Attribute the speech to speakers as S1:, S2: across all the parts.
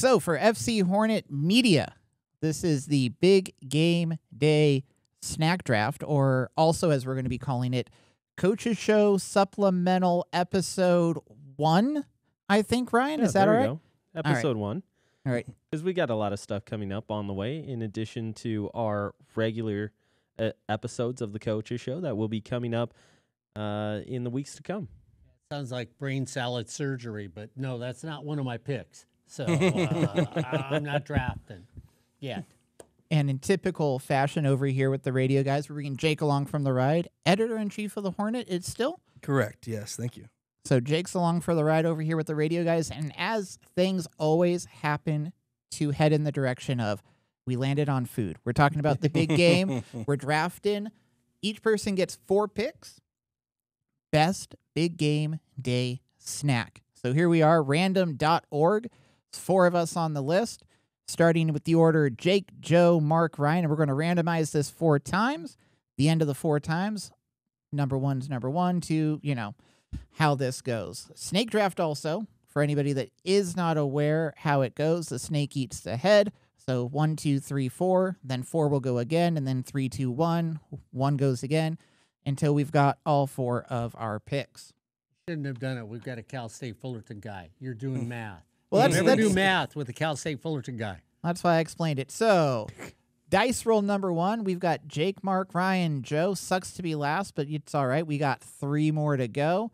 S1: So for FC Hornet Media, this is the Big Game Day Snack Draft, or also as we're going to be calling it, Coaches Show Supplemental Episode One. I think Ryan,
S2: Yeah,
S1: is that
S2: there
S1: all right?
S2: go. Episode one.
S1: All right.
S2: Because we got a lot of stuff coming up on the way, in addition to our regular uh, episodes of the Coaches Show that will be coming up uh, in the weeks to come.
S3: Sounds like brain salad surgery, but no, that's not one of my picks. So uh, I'm not drafting yet.
S1: And in typical fashion over here with the radio guys, we're bringing Jake along from the ride. Editor in chief of the Hornet, it's still.
S4: Correct. Yes. Thank you.
S1: So Jake's along for the ride over here with the radio guys. And as things always happen to head in the direction of, we landed on food. We're talking about the big game. We're drafting. Each person gets four picks. Best big game day snack. So here we are, random.org. It's four of us on the list, starting with the order Jake, Joe, Mark, Ryan. And we're going to randomize this four times. The end of the four times, number one's number one, two, you know, how this goes. Snake draft also, for anybody that is not aware how it goes, the snake eats the head. So one, two, three, four, then four will go again, and then three, two, one, one goes again until we've got all four of our picks.
S3: Shouldn't have done it. We've got a Cal State Fullerton guy. You're doing mm. math.
S1: Well,
S3: you
S1: that's-
S3: never do math with the Cal State Fullerton guy.
S1: That's why I explained it. So, dice roll number one, we've got Jake, Mark, Ryan, Joe. Sucks to be last, but it's all right. We got three more to go.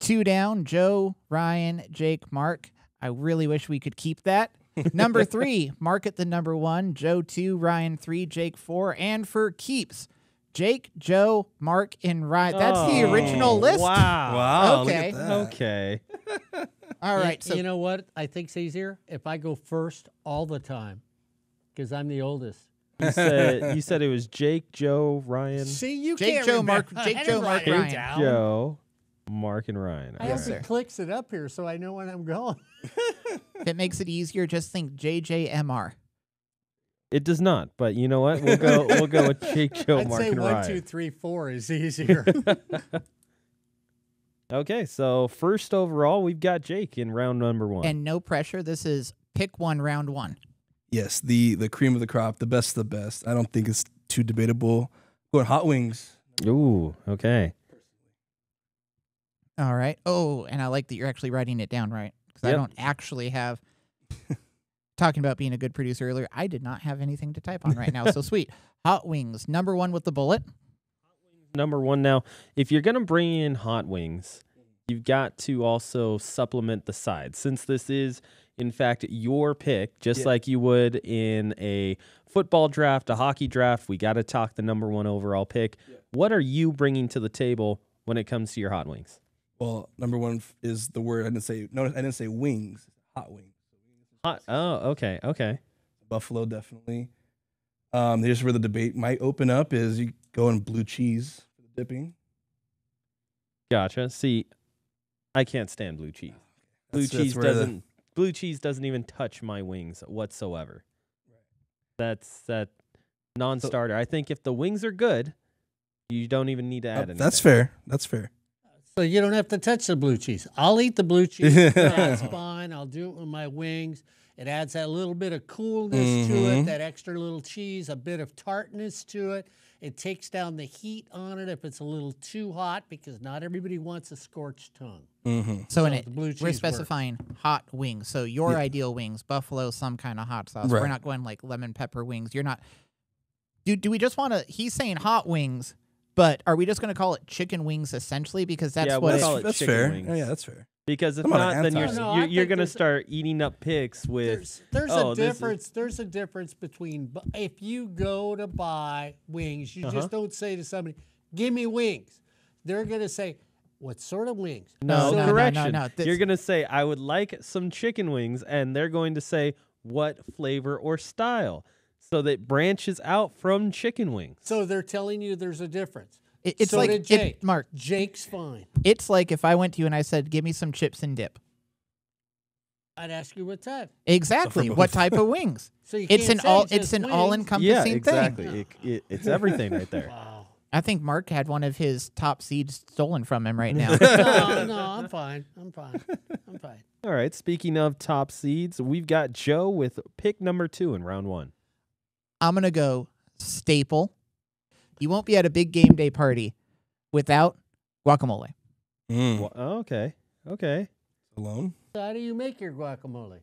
S1: Two down, Joe, Ryan, Jake, Mark. I really wish we could keep that. number three, Mark at the number one, Joe two, Ryan three, Jake four, and for keeps, Jake, Joe, Mark, and Ryan. That's the oh, original
S2: Oh,
S1: list.
S2: Wow.
S4: Wow. look at
S1: okay.
S4: that.
S2: Okay.
S1: All
S3: Y-
S1: so
S3: you know what I think's easier if I go first all the time, because I'm the oldest.
S2: You said you said it was Jake, Joe, Ryan,
S3: See, you
S1: Jake,
S3: can't
S1: Joe, Mark-
S3: remember.
S1: Jake, Joe, Mark,
S3: write it
S1: Ryan.
S3: down.
S2: Joe, Mark, and Ryan.
S3: I
S2: All
S1: Yes,
S3: hope
S1: sir.
S3: it clicks it up here so I know when I'm going.
S1: if it makes it easier, just think JJMR.
S2: It does not, but you know what? We'll go. We'll go with Jake, Joe,
S3: I'd
S2: Mark,
S3: say
S2: and
S3: one,
S2: Ryan.
S3: two, three, four is easier.
S2: Okay, so first overall, we've got Jake in round number one.
S1: And no pressure. This is pick one, round one.
S4: Yes. The the cream of the crop, the best of the best. I don't think it's too debatable. Going hot wings.
S2: Ooh, okay.
S1: All right. Oh, and I like that you're actually writing it down right because I don't actually have. Talking about being a good producer earlier, I did not have anything to type on right now. So sweet. Hot wings, number one with the bullet.
S2: Number one now, if you're gonna bring in hot wings, you've got to also supplement the sides. Since this is, in fact, your pick, just
S4: Yeah.
S2: like you would in a football draft, a hockey draft, we got to talk the number one overall pick. What are you bringing to the table when it comes to your hot wings?
S4: Well, number one is the word I didn't say. No, I didn't say wings. Hot wings.
S2: Hot. Oh, okay, okay.
S4: Buffalo definitely. Um, here's where the debate might open up: is you go in blue cheese for the dipping.
S2: Gotcha. See, I can't stand blue cheese. Blue
S4: That's- that's
S2: cheese
S4: where the-
S2: doesn't. Blue cheese doesn't even touch my wings whatsoever. That's that non-starter. I think if the wings are good, you don't even need to
S4: Oh,
S2: add anything.
S4: that's fair. That's fair.
S3: so you don't have to touch the blue cheese. I'll eat the blue cheese. That's fine. I'll do it with my wings. It adds that little bit of coolness to it,
S4: Mhm.
S3: that extra little cheese, a bit of tartness to it. It takes down the heat on it if it's a little too hot because not everybody wants a scorched tongue.
S4: Mm-hmm.
S1: So, in it,
S3: blue
S1: we're
S3: works.
S1: specifying hot wings. So your
S4: Yeah.
S1: ideal wings, buffalo, some kind of hot sauce. We're not going like lemon pepper wings. You're not. Do do we just want to? He's saying hot wings, but are we just going to call it chicken wings essentially? Because that's
S2: Yeah,
S1: what.
S2: we'll
S1: it-
S2: call
S4: That's,
S2: it
S4: that's
S2: chicken
S4: fair.
S2: wings.
S4: Oh, yeah, that's fair.
S2: Because if
S4: I'm not
S2: not, then you're.
S3: No,
S2: you're, you're gonna
S3: there's a-
S2: start eating up picks with.
S3: There's, there's
S2: oh,
S3: a
S2: this is-
S3: difference. There's a difference between if you go to buy wings, you
S2: Uh-huh.
S3: just don't say to somebody, "Give me wings." They're gonna say, "What sort of wings?"
S2: No,
S1: No, no, no,
S2: correction.
S1: no,
S2: You're gonna say, "I would like some chicken wings," and they're going to say, "What flavor or style?" So that branches out from chicken wings.
S3: So they're telling you there's a difference.
S1: It- it's
S3: so
S1: like
S3: did
S1: it-
S3: Jake.
S1: Mark.
S3: Jake's fine.
S1: It's like if I went to you and I said, "Give me some chips and dip."
S3: I'd ask you what type.
S1: Exactly.
S4: both.
S1: what type of wings?
S3: So you
S1: It's
S3: can't
S1: an all.
S3: just
S1: It's an
S3: wings.
S1: all-encompassing
S2: yeah,
S1: thing.
S2: exactly. It, it, it's everything right there.
S3: Wow.
S1: I think Mark had one of his top seeds stolen from him right now.
S3: no, no, I'm fine. I'm fine. I'm fine.
S2: All right. Speaking of top seeds, we've got Joe with pick number two in round one.
S1: I'm gonna go staple. You won't be at a big game day party without guacamole.
S4: Mm.
S2: Wha- oh, okay. Okay.
S4: Alone.
S3: How do you make your guacamole?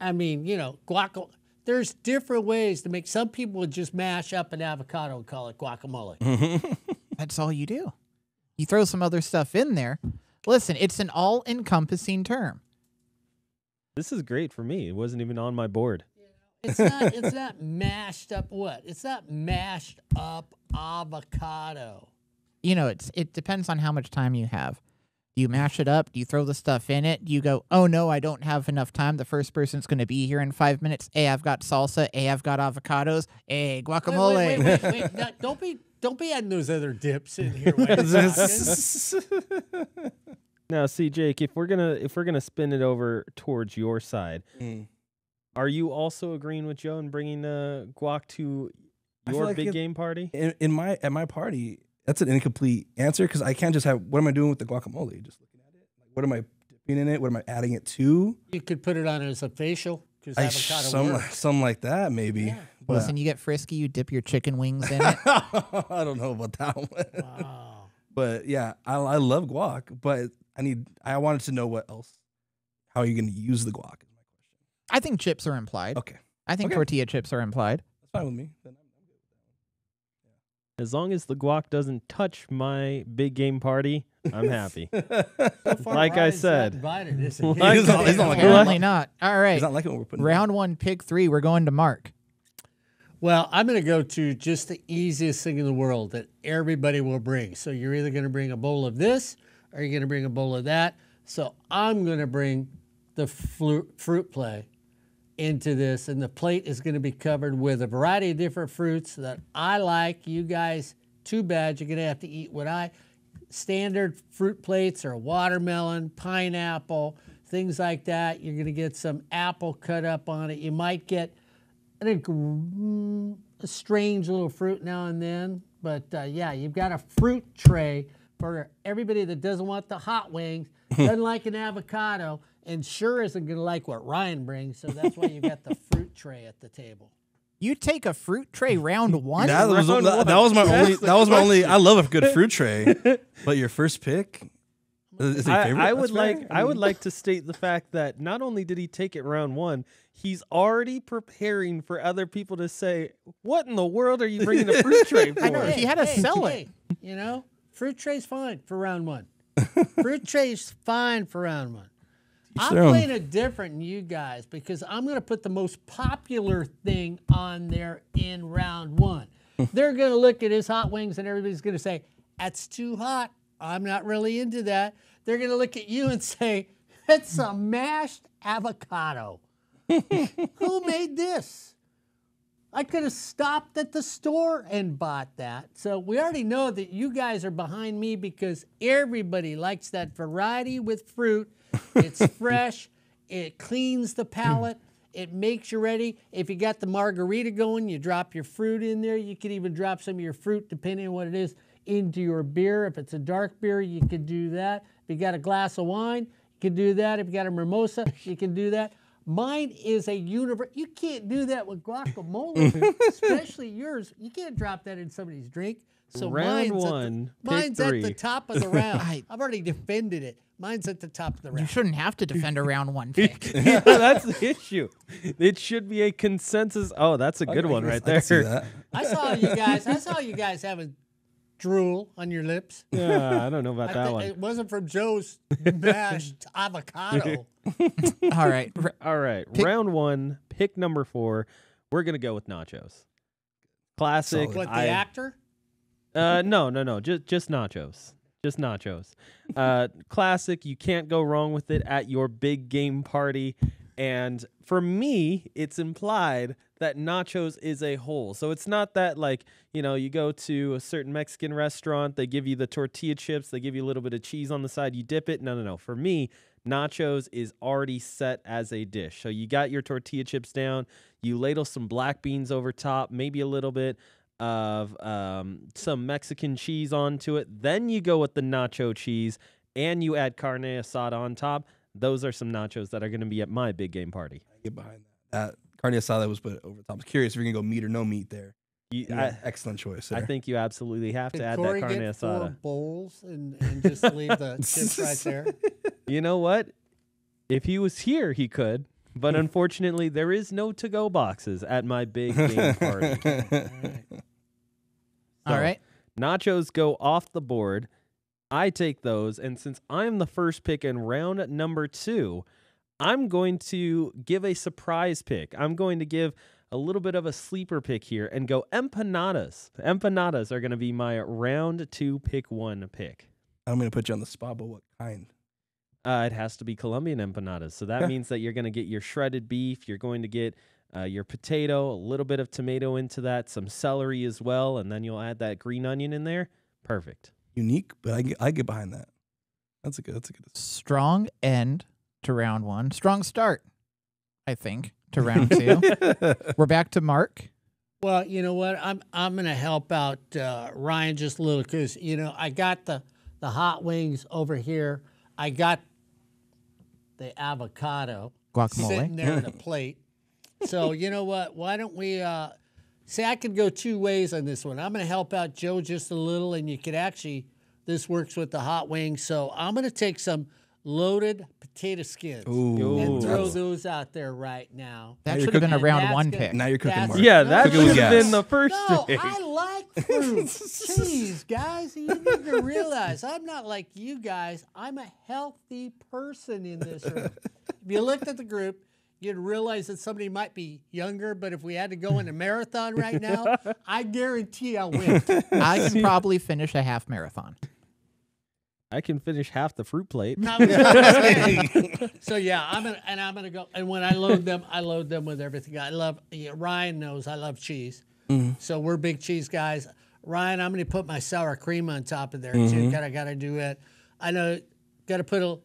S3: I mean, you know, guacamole. There's different ways to make. Some people would just mash up an avocado and call it guacamole.
S1: That's all you do. You throw some other stuff in there. Listen, it's an all-encompassing term.
S2: This is great for me. It wasn't even on my board.
S3: It's not. it's not mashed up. What? It's not mashed up avocado.
S1: You know, it's it depends on how much time you have. Do you mash it up? Do you throw the stuff in it? Do you go, oh no, I don't have enough time. The first person's going to be here in five minutes. Hey, I've got salsa. Hey, I've got avocados. Hey, guacamole.
S3: Wait, wait, wait, wait. No, don't be. Don't be adding those other dips in here. When you're.
S2: Now, see, Jake, if we're gonna if we're gonna spin it over towards your side,
S4: Mm.
S2: Are you also agreeing with Joe and bringing uh, guac to your
S4: like
S2: big
S4: it-
S2: game party?
S4: In, in my at my party, that's an incomplete answer because I can't just have. What am I doing with the guacamole? Just looking at it. Like, what am I dipping in it? What am I adding it to?
S3: You could put it on as a facial because
S4: I
S3: avocado
S4: some
S3: works.
S4: something like that maybe. But
S1: Listen, you get frisky. You dip your chicken wings in it.
S4: I don't know about that one.
S3: Wow.
S4: But yeah, I, I love guac, but I need I wanted to know what else. How are you going to use the guac? Is my question.
S1: I think chips are implied.
S4: Okay,
S1: I think
S4: Okay.
S1: tortilla chips are implied.
S4: that's fine with me. Then I'm, I'm good
S2: As long as the guac doesn't touch my big game party, I'm happy.
S3: So far,
S2: Like I
S3: Ryan's not
S2: said.
S3: invited, is?
S2: Like
S4: He's not- he's not like
S1: Apparently not. All right.
S4: He's not liking what we're putting.
S1: Round one, pick three. We're going to Mark.
S3: Well, I'm going to go to just the easiest thing in the world that everybody will bring. So you're either going to bring a bowl of this or you're going to bring a bowl of that. So I'm going to bring the fruit, fruit play into this, and the plate is going to be covered with a variety of different fruits that I like. You guys, too bad, you're going to have to eat what I standard fruit plates are watermelon, pineapple, things like that. You're going to get some apple cut up on it. You might get I think mm, a strange little fruit now and then, but uh, yeah, you've got a fruit tray for everybody that doesn't want the hot wings, doesn't like an avocado, and sure isn't going to like what Ryan brings. So that's why you got the fruit tray at the table.
S1: You take a fruit tray round one.
S4: That was,
S2: Round
S4: that,
S2: one.
S4: that was my
S2: That's
S4: only.
S2: the
S4: That was my only. I love a good fruit tray, but your first pick is is your
S2: I,
S4: favorite.
S2: I
S4: That's
S2: would
S4: fair.
S2: like I would like to state the fact that not only did he take it round one, he's already preparing for other people to say, "What in the world are you bringing a fruit tray for?"
S1: I know. If you had to sell it.
S3: you know, fruit tray's fine for round one. fruit tray's fine for round one. I'm playing it different than you guys because I'm going to put the most popular thing on there in round one. They're going to look at his hot wings and everybody's going to say, That's too hot. I'm not really into that. They're going to look at you and say, It's a mashed avocado. Who made this? I could have stopped at the store and bought that. So we already know that you guys are behind me because everybody likes that variety with fruit. It's fresh, it cleans the palate, it makes you ready. If you got the margarita going, you drop your fruit in there. You could even drop some of your fruit, depending on what it is, into your beer. If it's a dark beer, you could do that. If you got a glass of wine, you can do that. If you got a mimosa, you can do that. Mine is a universe. You can't do that with guacamole, especially yours. You can't drop that in somebody's drink. So
S2: Round
S3: mine's,
S2: one,
S3: at, the,
S2: pick
S3: mine's at the top of the round.
S1: I-
S3: I've already defended it. Mine's at the top of the round.
S1: You shouldn't have to defend a round one pick.
S2: yeah, that's the issue. It should be a consensus. Oh, that's a good
S4: I
S2: one
S4: can-
S2: right there.
S4: see that.
S3: I saw you guys. I saw you guys having drool on your lips.
S2: Yeah, I don't know about
S3: I
S2: that
S3: thi-
S2: one.
S3: It wasn't from Joe's mashed avocado.
S1: All right. R-
S2: All right,
S1: Pick-
S2: round one, pick number four. We're gonna go with nachos. Classic.
S4: Solid.
S3: What the
S2: I-
S3: actor?
S2: Uh, no, no, no. Just just nachos. Just nachos. Uh, classic. You can't go wrong with it at your big game party. And for me, it's implied that nachos is a whole. So it's not that like you know you go to a certain Mexican restaurant, they give you the tortilla chips, they give you a little bit of cheese on the side, you dip it. No, no, no. For me, nachos is already set as a dish. So you got your tortilla chips down, you ladle some black beans over top, maybe a little bit of um, some Mexican cheese onto it. Then you go with the nacho cheese and you add carne asada on top. Those are some nachos that are going to be at my big game party.
S4: I get behind that. That carne asada was put over the top. I was curious if you're gonna go meat or no meat there.
S2: You,
S4: Yeah,
S2: I,
S4: excellent choice.
S2: I think you absolutely have to
S3: Did
S2: add
S3: Corey
S2: that carne
S3: get four
S2: asada.
S3: bowls and, and just leave the chips right there?
S2: You know what? If he was here, he could. But unfortunately, there is no to-go boxes at my big game party.
S1: All right.
S2: So,
S1: right.
S2: Nachos go off the board. I take those, and since I'm the first pick in round number two, I'm going to give a surprise pick. I'm going to give a little bit of a sleeper pick here and go empanadas. Empanadas are going to be my round two pick one pick.
S4: I'm gonna put you on the spot, but what kind?
S2: Uh, it has to be Colombian empanadas. So that means that you're going to get your shredded beef. You're going to get uh, your potato, a little bit of tomato into that, some celery as well, and then you'll add that green onion in there. Perfect.
S4: Unique, but I get I get behind that. That's a good. That's a good.
S1: Strong end to round one. Strong start, I think, to round two. We're back to Mark.
S3: Well, you know what? I'm I'm gonna help out uh, Ryan just a little because you know I got the the hot wings over here. I got the avocado
S1: guacamole sitting
S3: there on a plate. So you know what? Why don't we? Uh, see, I could go two ways on this one. I'm gonna help out Joe just a little, and you could actually. This works with the hot wings, so I'm gonna take some loaded potato skins
S4: Ooh,
S3: and throw
S4: that's-
S3: those out there right now.
S1: That
S4: you're
S1: should have been a
S3: cooking.
S1: round
S3: That's
S1: one
S3: good.
S1: pick.
S4: now you're cooking,
S3: That's-
S4: Mark.
S2: Yeah,
S3: No,
S2: that
S3: Cooking
S2: should
S3: with
S2: have
S4: gas.
S2: been the first
S3: No,
S2: pick.
S3: I like fruit. Jeez, guys, you need to realize I'm not like you guys. I'm a healthy person in this room. If you looked at the group, you'd realize that somebody might be younger, but if we had to go in a marathon right now, I guarantee I'll win.
S1: I can probably finish a half marathon.
S2: I can finish half the fruit plate.
S3: I was gonna say. so yeah, I'm gonna and I'm gonna go. And when I load them, I load them with everything. I love. Yeah, Ryan knows I love cheese, mm-hmm. so we're big cheese guys. Ryan, I'm gonna put my sour cream on top of there too. Mm-hmm. Gotta gotta do it. I know. Gotta put a.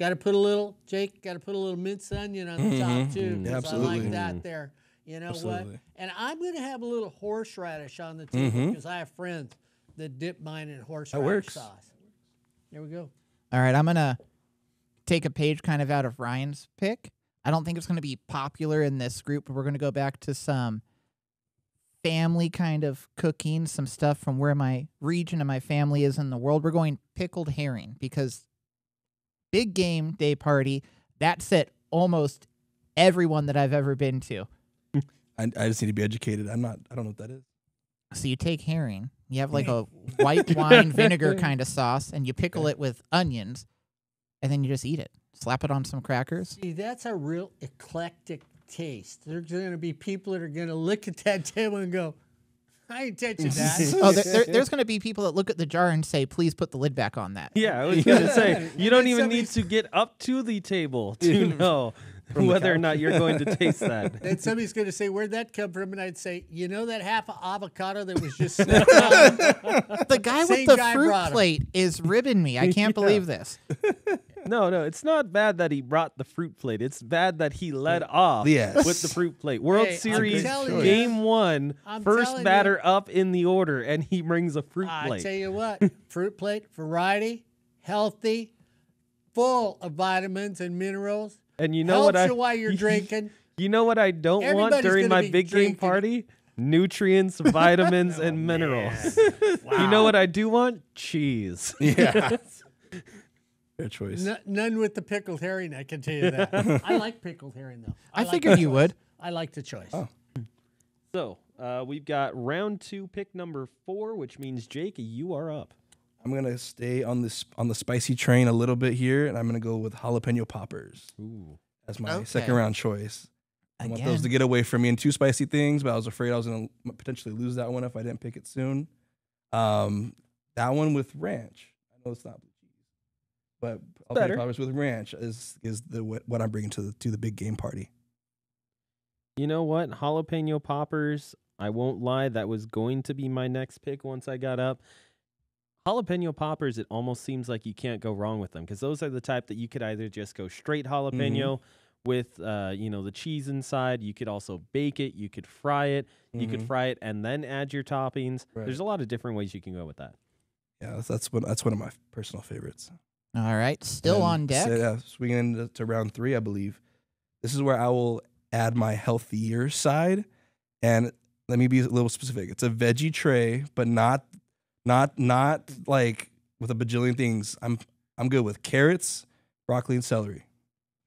S3: Gotta put a little. Jake. Gotta put a little minced onion on the mm-hmm. top too. Mm-hmm. 'cause I
S4: Absolutely.
S3: like that mm-hmm. there. You know what? And I'm gonna have a little horseradish on the table because I have friends that dip mine in horseradish
S4: works.
S3: sauce. There we go.
S1: All right, I'm gonna take a page kind of out of Ryan's pick. I don't think it's gonna be popular in this group, but we're gonna go back to some family kind of cooking, some stuff from where my region and my family is in the world. We're going pickled herring because big game day party. That's it. Almost everyone that I've ever been to.
S4: I, I just need to be educated. I'm not. I don't know what that is.
S1: So you take herring, you have like a white wine vinegar kind of sauce, and you pickle it with onions, and then you just eat it. Slap it on some crackers.
S3: See, that's a real eclectic taste. There's going to be people that are going to look at that table and go, I ain't touching that.
S1: Oh, there, there, there's going to be people that look at the jar and say, "Please put the lid back on that."
S2: Yeah, I was gonna say you don't
S3: then
S2: even need to get up to the table to know whether or not you're going to taste that.
S3: then somebody's going to say, Where'd that come from? And I'd say, You know that half of avocado that was just snapped on?
S1: The guy
S3: Same
S1: with the
S3: guy
S1: fruit
S3: brought 'em.
S1: plate is ribbing me. I can't believe this.
S2: No, no, it's not bad that he brought the fruit plate. It's bad that he led off
S4: Yes.
S2: with the fruit plate. World
S3: Hey, I'm
S2: Series
S3: telling you.
S2: game one,
S3: I'm
S2: first
S3: telling you.
S2: batter up in the order, and he brings a fruit plate.
S3: I
S2: plate.
S3: tell you what, fruit plate, variety, healthy, full of vitamins and minerals.
S2: And you know
S3: Helps
S2: what I
S3: you while you're drinking.
S2: You know what I don't want during
S3: gonna
S2: my
S3: be
S2: big
S3: drinking.
S2: game party? Nutrients, vitamins,
S3: Oh,
S2: and minerals. You know what I do want? Cheese.
S4: Yeah. Fair choice.
S3: N- none with the pickled herring, I can tell you that. I like pickled herring, though.
S1: I
S3: like
S1: figured
S3: the
S1: you
S3: choice.
S1: would.
S3: I like the choice.
S4: Oh.
S2: So uh, we've got round two, pick number four, which means Jake, you are up.
S4: I'm gonna stay on this on the spicy train a little bit here, and I'm gonna go with jalapeno poppers
S2: Ooh.
S4: as my
S1: Okay.
S4: second round choice. I want those to get away from me and two spicy things, but I was afraid I was gonna potentially lose that one if I didn't pick it soon. Um, that one with ranch. I know it's not blue cheese, but
S2: Better.
S4: jalapeno poppers with ranch is is the what, what I'm bringing to the to the big game party.
S2: You know what? Jalapeno poppers. I won't lie. That was going to be my next pick once I got up. Jalapeno poppers. It almost seems like you can't go wrong with them because those are the type that you could either just go straight jalapeno, with uh, you know the cheese inside. You could also bake it. You could fry it. You could
S4: Mhm.
S2: fry it and then add your toppings.
S4: Right.
S2: There's a lot of different ways you can go with that.
S4: Yeah, that's, that's one. That's one of my personal favorites.
S1: All right, still
S4: And
S1: on deck.
S4: So, yeah, swinging into to round three, I believe. This is where I will add my healthier side, and let me be a little specific. It's a veggie tray, but not, not, not like with a bajillion things. I'm, I'm good with carrots, broccoli, and celery,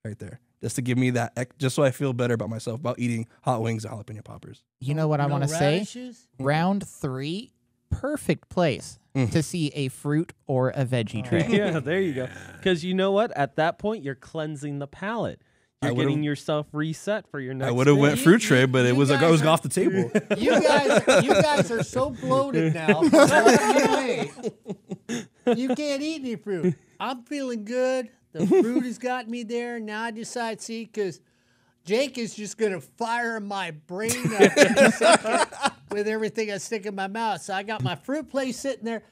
S4: right there, just to give me that, ec- just so I feel better about myself about eating hot wings and jalapeno poppers.
S1: You know what I
S3: No
S1: want to say? Round three, perfect place
S4: Mm.
S1: to see a fruit or a veggie tray.
S2: yeah, there you go. Because you know what? At that point, you're cleansing the palate.
S4: I
S2: You're
S4: would've-
S2: getting yourself reset for your next.
S4: I would have went fruit
S3: you-
S4: tray, but it was like I was
S3: are-
S4: off the table.
S3: You guys, you guys are so bloated now. you can't eat any fruit. I'm feeling good. The fruit has got me there. Now I decide, see, because Jake is just gonna fire my brain up in a second with everything I stick in my mouth. So I got my fruit plate sitting there.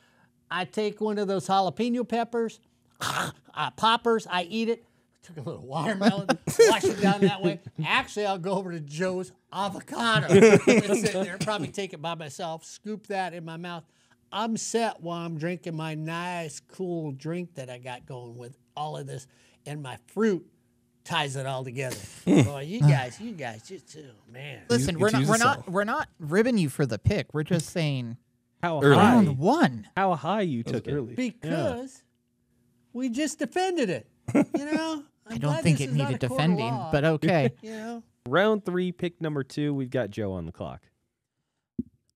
S3: I take one of those jalapeno peppers, uh, poppers. I eat it. Took a little watermelon, wash it down that way. Actually, I'll go over to Joe's avocado. it's sitting there, probably take it by myself, scoop that in my mouth. I'm set while I'm drinking my nice, cool drink that I got going with all of this, and my fruit ties it all together. Hmm. Boy, you guys, you guys, you too, man.
S1: Listen,
S4: Use-
S1: we're not we're not we're not ribbing you for the pick. We're just saying
S2: How
S4: Early.
S2: high?
S1: round one.
S2: How high you took it?
S4: early.
S3: because we just defended it. You know, I'm
S1: I don't think
S3: this
S1: it
S3: is not
S1: needed
S3: a court of
S1: defending, but okay.
S3: you know,
S2: Round three, pick number two. We've got Joe on the clock.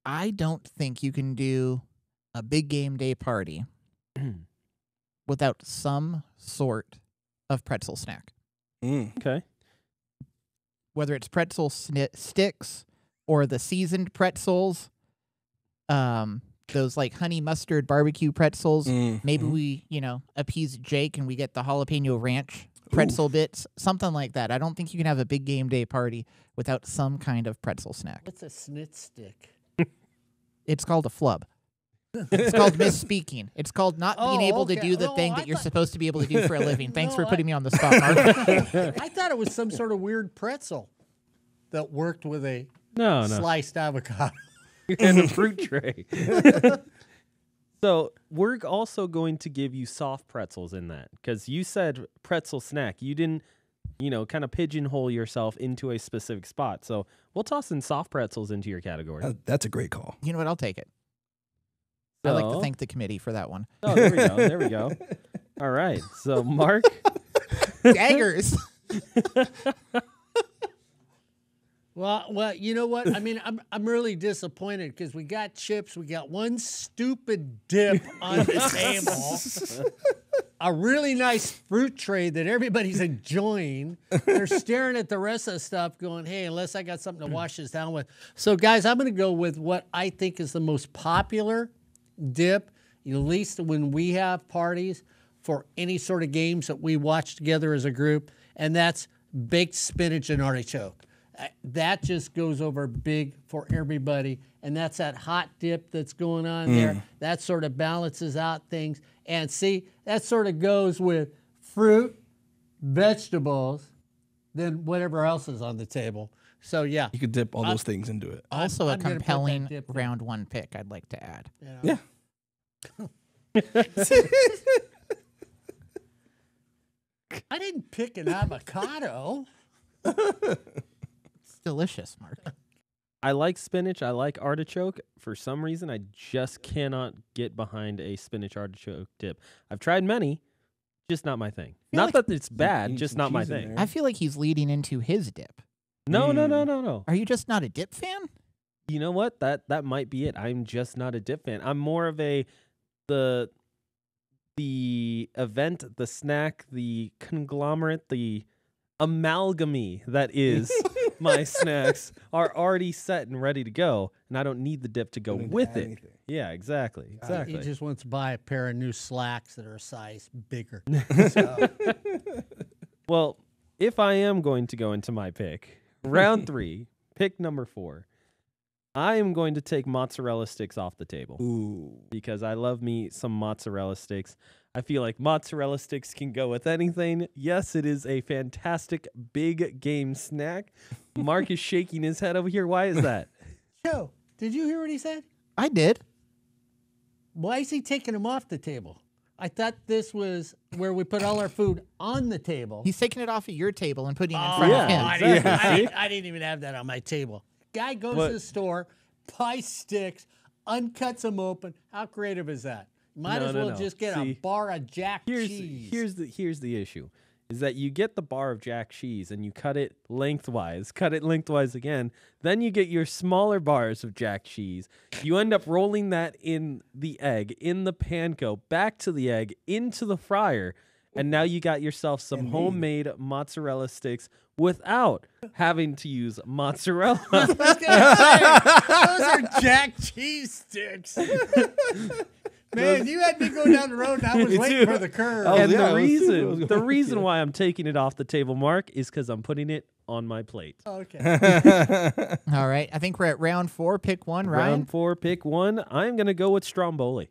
S1: I don't think you can do a big game day party without some sort of pretzel snack.
S4: Mm.
S2: Okay.
S1: Whether it's pretzel sni- sticks or the seasoned pretzels, um, those like honey mustard barbecue pretzels.
S4: Mm.
S1: Maybe
S4: Mhm.
S1: we, you know, appease Jake and we get the jalapeno ranch pretzel bits, something like that. I don't think you can have a big game day party without some kind of pretzel snack.
S3: what's a snit stick?
S1: It's called a flub. It's called misspeaking. It's called not being
S3: Oh,
S1: able to do the
S3: No,
S1: thing
S3: I
S1: that you're
S3: thought-
S1: supposed to be able to do for a living. Thanks
S3: No,
S1: for
S3: I-
S1: putting me on the spot, Mark.
S3: I thought it was some sort of weird pretzel that worked with a
S2: No, no.
S3: sliced avocado.
S2: and a fruit tray. So we're also going to give you soft pretzels in that because you said pretzel snack. You didn't, you know, kind of pigeonhole yourself into a specific spot. So we'll toss in soft pretzels into your category.
S4: That- that's a great call.
S1: you know what? I'll take it. I'd like to thank the committee for that one.
S2: Oh, there we go. There we go. All right. So Mark,
S1: Daggers.
S3: Well, well, you know what? I mean, I'm I'm really disappointed because we got chips, we got one stupid dip on the table, a really nice fruit tray that everybody's enjoying. They're staring at the rest of the stuff, going, "Hey, unless I got something to hmm. wash this down with." So, guys, I'm going to go with what I think is the most popular dip, at least when we have parties for any sort of games that we watch together as a group, and that's baked spinach and artichoke. Uh, That just goes over big for everybody, and that's that hot dip that's going on there. That sort of balances out things. And see, that sort of goes with fruit, vegetables, then whatever else is on the table. So yeah,
S4: You could dip all those things into it.
S1: Also, a
S3: I'm gonna put that
S1: compelling round one pick. I'd like to add.
S3: you know.
S4: Yeah.
S3: I didn't pick an avocado.
S1: It's delicious, Mark.
S2: I like spinach. I like artichoke. For some reason, I just cannot get behind a spinach artichoke dip. I've tried many, just not my thing. Not
S1: like-
S2: that it's bad, just not my thing.
S1: I feel like he's leading into his dip.
S2: No, no, no,
S4: Mm.
S2: no, no.
S1: Are you just not a dip fan?
S2: You know what? That that might be it. I'm just not a dip fan. I'm more of a the the event, the snack, the conglomerate, the amalgamy that is my snacks are already set and ready to go, and I don't need the dip to go
S4: Don't
S2: with
S4: add
S2: it.
S4: anything.
S2: Yeah, exactly, exactly.
S3: He just wants to buy a pair of new slacks that are a size bigger.
S2: Well, if I am going to go into my pick, round three, pick number four, I am going to take mozzarella sticks off the table.
S4: Ooh.
S2: because I love me some mozzarella sticks. I feel like mozzarella sticks can go with anything. Yes, it is a fantastic big game snack. Mark is shaking his head over here. Why is that?
S3: Joe, did you hear what he said?
S1: I did.
S3: Why is he taking them off the table? I thought this was where we put all our food on the table.
S1: He's taking it off of your table and putting it in
S3: Oh,
S1: front
S2: yeah,
S1: of him.
S3: I, didn't,
S2: exactly.
S3: I, didn't, I didn't even have that on my table. Guy goes
S2: But-
S3: to the store, buys sticks, uncuts them open. How creative is that? Might
S2: No,
S3: as well
S2: no.
S3: just get
S2: See,
S3: a bar of Jack
S2: Here's
S3: cheese.
S2: here's the here's the issue. Is that you get the bar of jack cheese and you cut it lengthwise, cut it lengthwise again, then you get your smaller bars of jack cheese. You end up rolling that in the egg, in the panko, back to the egg, into the fryer, and now you got yourself some homemade mozzarella sticks without having to use mozzarella.
S3: I was gonna say, those are Jack cheese sticks. Man, you had me go down the road and I was waiting for the curve.
S4: Oh,
S2: and
S4: yeah,
S2: the
S4: was- I was
S2: reason the reason why I'm taking it off the table, Mark, is because I'm putting it on my plate.
S3: Oh, okay.
S1: All right. I think we're at round four. Pick one, Ryan.
S2: Round four, pick one. I'm gonna go with Stromboli.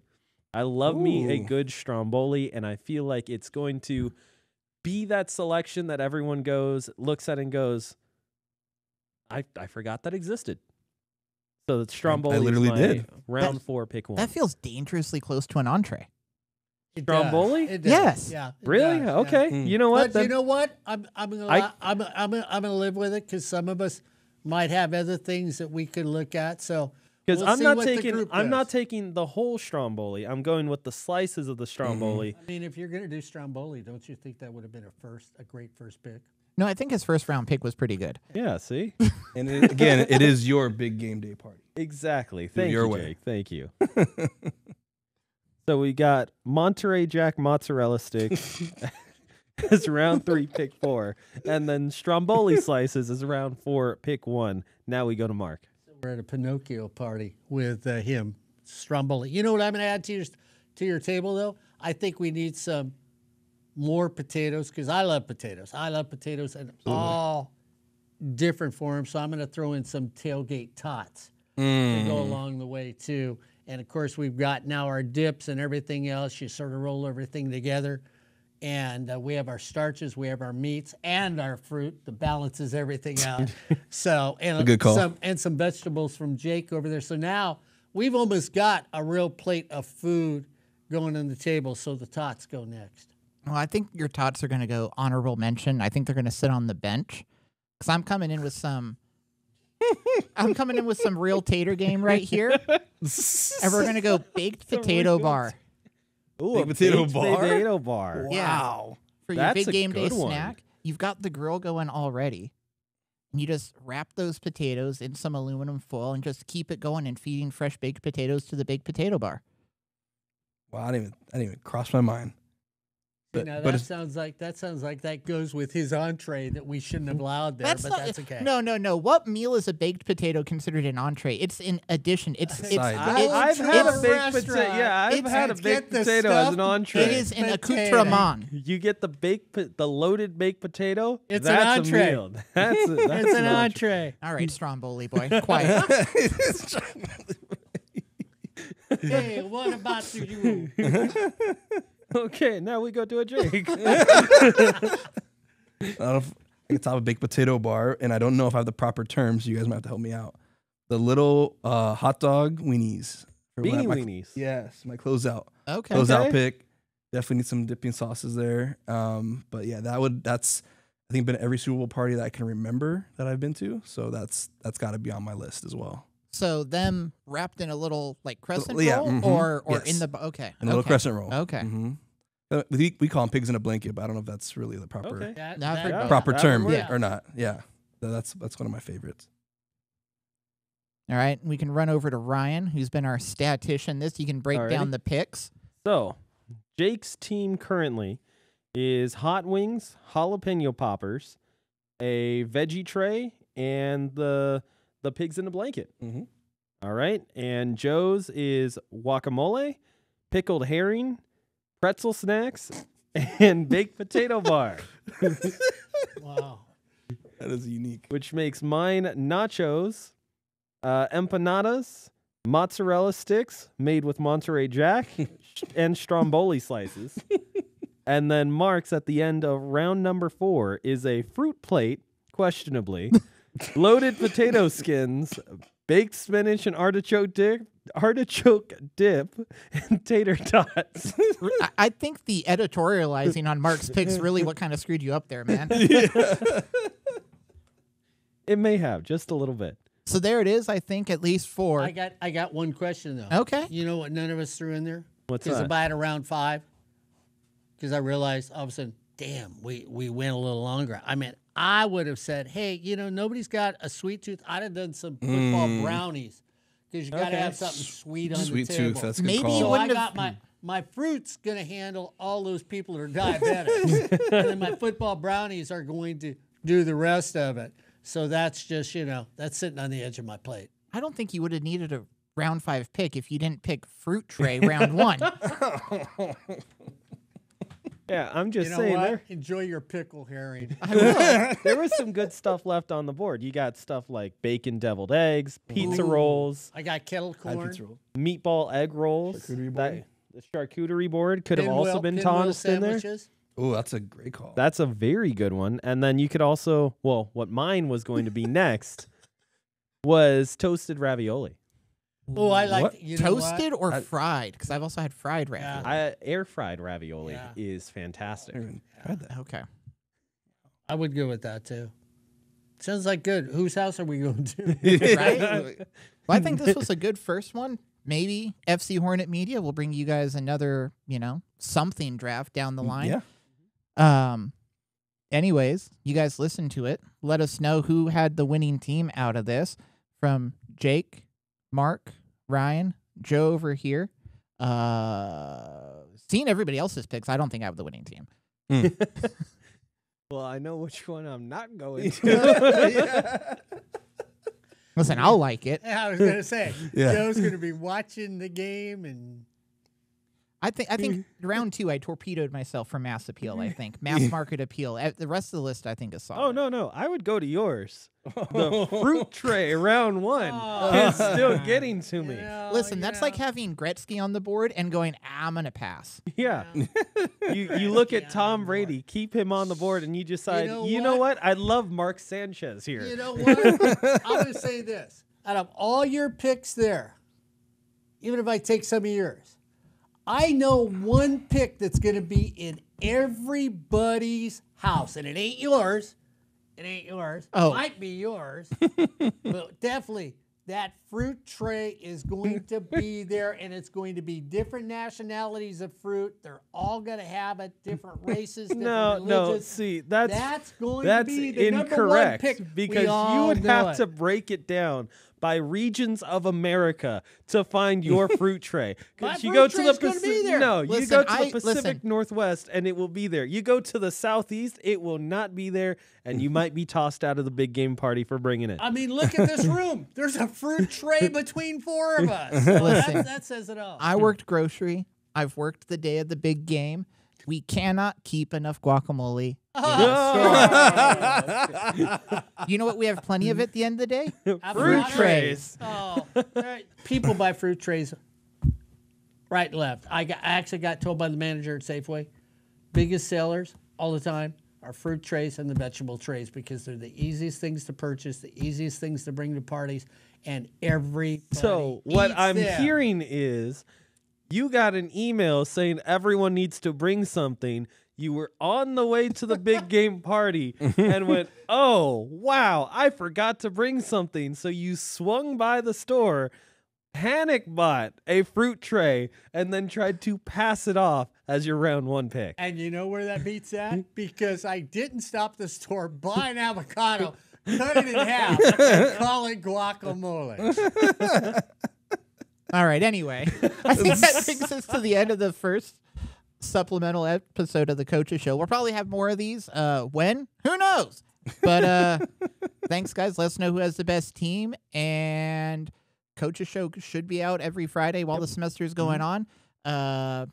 S2: I love me a good Stromboli, and I feel like it's going to be that selection that everyone goes, looks at, and goes, "I I forgot that existed." So the Stromboli.
S4: I literally
S2: is my
S4: did.
S2: Round
S1: That-
S2: four, pick one.
S1: That feels dangerously close to an entree.
S3: It does.
S2: Stromboli?
S3: It does.
S1: Yes.
S3: Yeah. it
S2: really?
S3: does, yeah.
S2: Okay.
S4: Mm.
S2: You know what?
S3: But you know what? I'm I'm gonna
S2: I-
S3: I, I'm I'm gonna, I'm gonna live with it because some of us might have other things that we could look at. So
S2: Because
S3: we'll
S2: I'm
S3: see
S2: not
S3: what the
S2: taking
S3: group
S2: I'm not
S3: does.
S2: taking the whole Stromboli. I'm going with the slices of the Stromboli.
S3: I mean, if you're gonna do Stromboli, don't you think that would have been a first, a great first pick?
S1: No, I think his first round pick was pretty good.
S2: Yeah. See.
S4: and it, again, it is your big game day party.
S2: Exactly. Thank
S4: your
S2: you,
S4: way.
S2: Jake. Thank you. so we got Monterey Jack mozzarella sticks as round three, pick four, and then Stromboli slices as round four, pick one. Now we go to Mark.
S3: We're at a Pinocchio party with uh, him, Stromboli. You know what I'm gonna add to your to your table though? I think we need some more potatoes because I love potatoes. I love potatoes and all different forms. So I'm gonna throw in some tailgate tots. to
S4: Mm.
S3: go along the way too. And of course, we've got now our dips and everything else. You sort of roll everything together. And uh, we have our starches, we have our meats, and our fruit that balances everything out. so, and
S4: a good call.
S3: some and some vegetables from Jake over there. So now we've almost got a real plate of food going on the table. So the tots go next.
S1: Well, I think your tots are going to go honorable mention. I think they're going to sit on the bench because I'm coming in with some. I'm coming in with some real tater game right here, and we're going to go baked potato bar
S2: Ooh,
S4: Baked potato
S2: baked
S4: bar?
S2: Potato bar.
S1: Yeah.
S4: Wow.
S1: for your
S2: That's
S1: big
S2: a
S1: game day
S2: one.
S1: snack. You've got the grill going already. And you just wrap those potatoes in some aluminum foil and just keep it going and feeding fresh baked potatoes to the baked potato bar.
S4: Wow. I didn't even, I didn't even cross my mind.
S3: See,
S4: But-
S3: now that
S4: it's-
S3: sounds like that sounds like that goes with his entree that we shouldn't have mm-hmm. allowed there, but
S1: not,
S3: that's okay.
S1: No, no, no. What meal is a baked potato considered an entree? It's an addition. It's it's,
S4: Side.
S2: I,
S1: it's,
S2: I've had a
S3: a
S2: baked potato. Yeah, I've had a baked potato as an entree.
S1: it is an
S3: Potato.
S1: accoutrement.
S2: You get the baked, po- the loaded baked potato.
S3: It's an entree.
S2: A meal. That's, a, that's
S3: it's an entree.
S1: All right, Stromboli boy, quiet.
S3: hey, what about you?
S2: Okay, now we go to a drink.
S4: I don't know if I can top a baked potato bar, and I don't know if I have the proper terms. You guys might have to help me out. The little uh, hot dog weenies. For my-
S2: Beanie
S4: my-
S2: weenies.
S4: Yes, my closeout.
S1: Okay.
S4: Closeout
S2: Okay.
S4: pick. Definitely need some dipping sauces there. Um, but yeah, that would that's I think been every Super Bowl party that I can remember that I've been to. So that's that's got to be on my list as well.
S1: So them wrapped in a little like crescent
S4: yeah,
S1: roll,
S4: mhm,
S1: or or in the okay,
S4: And a little
S1: okay.
S4: crescent roll.
S1: Okay.
S4: hmm Uh, we, we call them pigs in a blanket, but I don't know if that's really the proper
S2: Okay.
S3: That- that-
S1: heard both.
S4: proper
S2: That
S4: term
S2: would
S1: work.
S4: or not. Yeah, Tha- that's that's one of my favorites.
S1: All right, we can run over to Ryan, who's been our statistician. This you can break down the picks.
S2: So, Jake's team currently is hot wings, jalapeno poppers, a veggie tray, and the the pigs in a blanket.
S4: Mm-hmm.
S2: All right, and Joe's is guacamole, pickled herring, pretzel snacks, and baked potato bar,
S3: Wow.
S4: That is unique.
S2: which makes mine nachos, uh, empanadas, mozzarella sticks made with Monterey Jack, and stromboli slices. and then Mark's at the end of round number four is a fruit plate, questionably, loaded potato skins, baked spinach and artichoke dip, artichoke dip, and tater tots.
S1: I, I think the editorializing on Mark's picks really what kind of screwed you up there, man.
S2: it may have just a little bit.
S1: So there it is. I think at least four.
S3: I got I got one question though.
S1: Okay.
S3: You know what none of us threw in there?
S2: What's
S3: Because
S2: that?
S3: about around five. Because I realized all of a sudden, damn, we we went a little longer. I mean, I would have said, hey, you know, nobody's got a sweet tooth. I'd have done some football mm. brownies. Because you got to
S2: Okay.
S3: have something sweet on
S4: Sweet
S3: the table.
S4: tooth. That's a good
S1: Maybe
S4: call.
S1: you
S3: So I
S1: wouldn't have-
S3: got my mm. my fruit's gonna handle all those people that are diabetic. and then my football brownies are going to do the rest of it. So that's just you know that's sitting on the edge of my plate.
S1: I don't think you would have needed a round five pick if you didn't pick fruit tray round one.
S2: Yeah, I'm just
S3: You know
S2: saying
S3: what?
S2: there
S3: Enjoy your pickle herring.
S1: I will.
S2: there was some good stuff left on the board. You got stuff like bacon deviled eggs, pizza
S3: Ooh.
S2: rolls,
S3: I got kettle corn.
S4: pizza roll.
S2: meatball egg rolls.
S4: Charcuterie
S2: That- the charcuterie board could have also
S3: pinwheel-
S2: been
S3: pinwheel
S2: tossed in there.
S3: sandwiches.
S4: Oh, that's a great call.
S2: That's a very good one. And then you could also, well, what mine was going to be next was toasted ravioli.
S3: Oh, I like
S4: What?
S3: you know what?
S1: Toasted or
S4: I-
S1: fried? Because I've also had fried
S3: Yeah.
S1: ravioli.
S2: I, air fried ravioli
S3: Yeah.
S2: is fantastic.
S4: I haven't tried that.
S1: Okay.
S3: I would go with that too. Sounds like good. Whose house are we going to?
S1: right? well, I think this was a good first one. Maybe FC Hornet Media will bring you guys another, you know, something draft down the line.
S4: Yeah.
S1: Um. Anyways, you guys listen to it. Let us know who had the winning team out of this from Jake, Mark, Ryan, Joe over here. Uh, seeing everybody else's picks, I don't think I have the winning team.
S2: Well, I know which one I'm not going to.
S1: Listen, I'll like it.
S3: I was gonna say
S4: Yeah.
S3: Joe's gonna be watching the game and
S1: I think I think round two I torpedoed myself for mass appeal. I think mass market appeal. Uh, The rest of the list I think is solid.
S2: oh, no, no. I would go to yours. The fruit tray round one
S3: Oh.
S2: is still getting to me.
S3: You know,
S1: Listen,
S3: you
S1: that's
S3: know.
S1: like having Gretzky on the board and going, "Ah, I'm gonna pass.
S2: Yeah. you you look at Tom. Brady, keep him on the board, and you decide, you
S3: know
S2: know,
S3: what?
S2: what? I love Mark Sanchez here.
S3: You know what? I'm going to say this. Out of all your picks there, even if I take some of yours, I know one pick that's going to be in everybody's house, and it ain't yours. It ain't yours.
S1: Oh.
S3: Might be yours, but definitely that fruit tray is going to be there, and it's going to be different nationalities of fruit. They're all going to have it, different races, different
S2: no, no.
S3: religions.
S2: See, that's
S3: That's going
S2: that's
S3: to be the number one
S2: incorrect
S3: pick.
S2: Because you would have
S3: it.
S2: to break it down by regions of America to find your fruit tray.
S3: My
S2: Because you
S3: fruit
S2: go to the
S3: tray's be
S2: Pacific,
S3: there.
S2: no, you go to
S1: I-
S2: the Pacific
S1: listen.
S2: Northwest and it will be there. You go to the Southeast, it will not be there, and you might be tossed out of the big game party for bringing it.
S3: I mean, look at this room. There's a fruit tray between four of us. So
S1: Listen,
S3: that, that says it all.
S1: I worked grocery. I've worked the day of the big game. We cannot keep enough guacamole. You know what? We have plenty of it at the end of the day.
S2: fruit trays.
S3: Oh, right. people buy fruit trays right and left. I, got, I actually got told by the manager at Safeway, biggest sellers all the time are fruit trays and the vegetable trays because they're the easiest things to purchase, the easiest things to bring to parties, and every
S2: So what
S3: eats
S2: I'm
S3: them.
S2: hearing is you got an email saying everyone needs to bring something. You were on the way to the big game party and went, "Oh, wow, I forgot to bring something." So you swung by the store, panic bought a fruit tray and then tried to pass it off as your round 1 pick.
S3: And you know where that beats at? Because I didn't stop the store, buy an avocado, cut it in half, and call it guacamole.
S1: All right. Anyway, I think that brings us to the end of the first supplemental episode of the Coaches Show. We'll probably have more of these. Uh, when? Who knows? But uh, thanks, guys. Let us know who has the best team. And Coaches Show should be out every Friday while the semester is going on. Uh,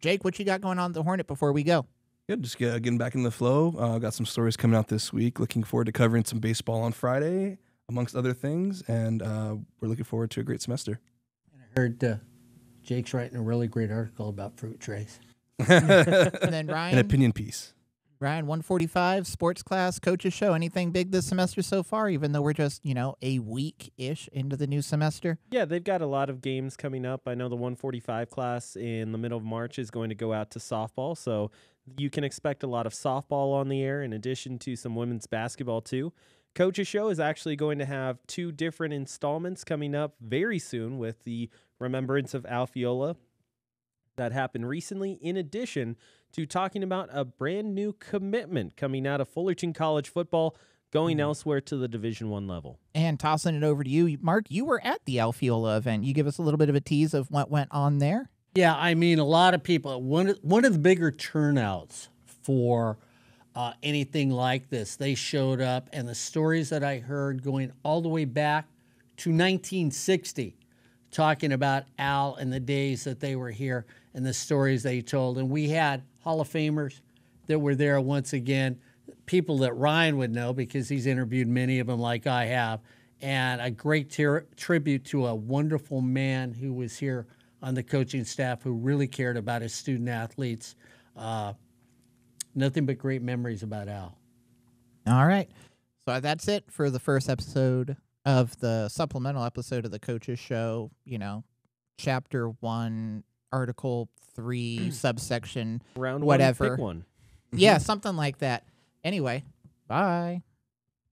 S1: Jake, what you got going on at the Hornet before we go?
S4: Good, just get, getting back in the flow. Uh, got some stories coming out this week. Looking forward to covering some baseball on Friday, amongst other things. And uh, we're looking forward to a great semester.
S3: I heard uh, Jake's writing a really great article about fruit trays.
S1: And then Ryan, An
S4: opinion piece.
S1: Ryan, 145 sports class coaches show. Anything big this semester so far? Even though we're just you know a week ish into the new semester.
S2: Yeah, they've got a lot of games coming up. I know the 145 class in the middle of March is going to go out to softball, so you can expect a lot of softball on the air in addition to some women's basketball too. Coach's Show is actually going to have two different installments coming up very soon with the remembrance of Alfiola that happened recently, in addition to talking about a brand new commitment coming out of Fullerton College football going elsewhere to the Division One level.
S1: And tossing it over to you, Mark. You were at the Alfiola event. You give us a little bit of a tease of what went on there.
S3: Yeah, I mean, a lot of people. One of, one of the bigger turnouts for uh, anything like this, they showed up, and the stories that I heard going all the way back to 1960, talking about Al and the days that they were here and the stories they told. And we had Hall of Famers that were there once again, people that Ryan would know because he's interviewed many of them, like I have, and a great ter- tribute to a wonderful man who was here on the coaching staff who really cared about his student athletes. Uh, nothing but great memories about Al.
S1: All right. So that's it for the first episode of the supplemental episode of the Coaches Show. You know, chapter one, article three, mm. subsection.
S2: Round
S1: Whatever.
S2: one, one.
S1: Yeah, something like that. Anyway, bye.